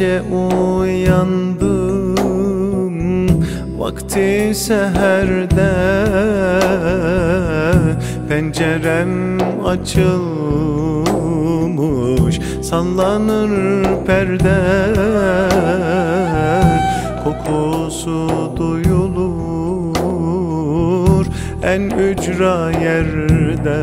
gece uyandım. Vakti seherde Pencerem açılmış. Sallanır perde Kokusu duyulur En ücra yerde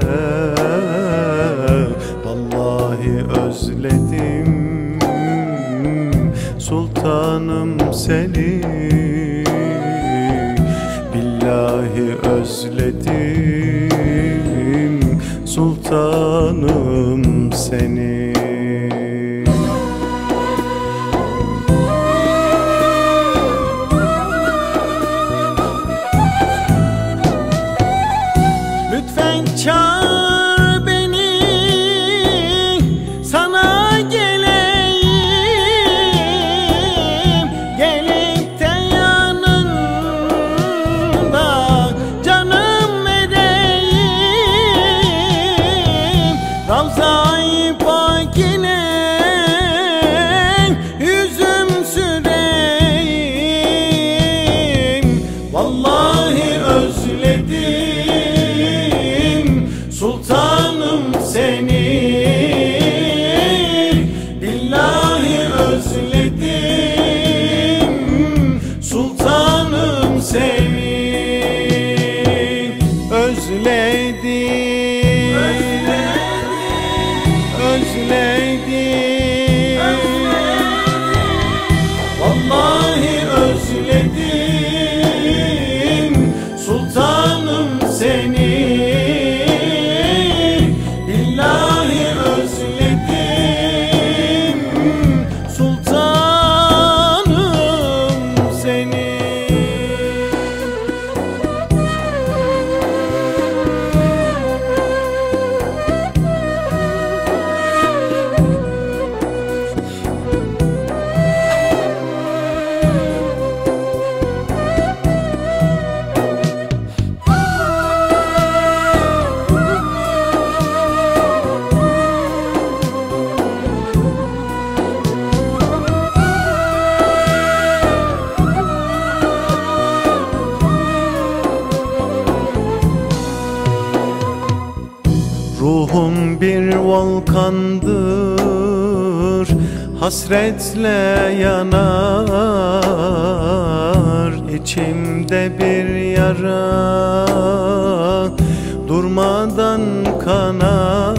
Sultanım seni Billahi özledim Sultanım seni Özledim Ruhum bir volkandır Hasretle yanar. İçimde bir yara Durmadan kanar.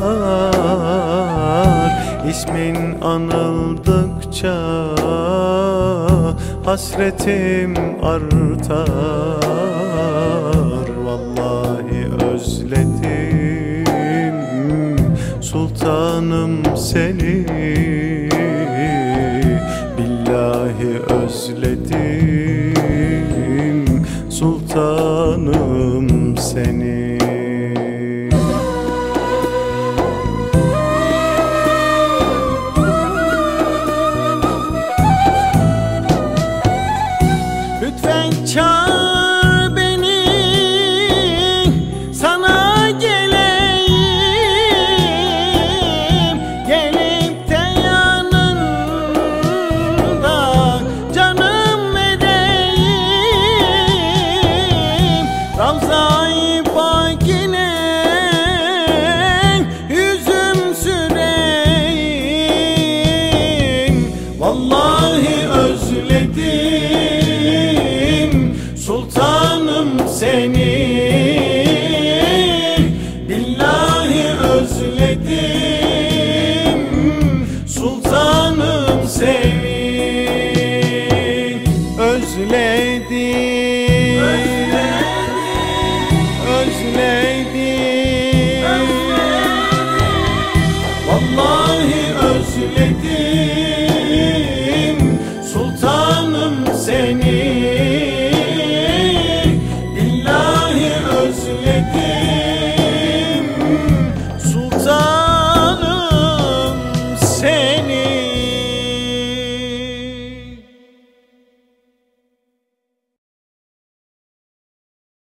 İsmin anıldıkça Hasretim artar chance. özledim. Sultanım seni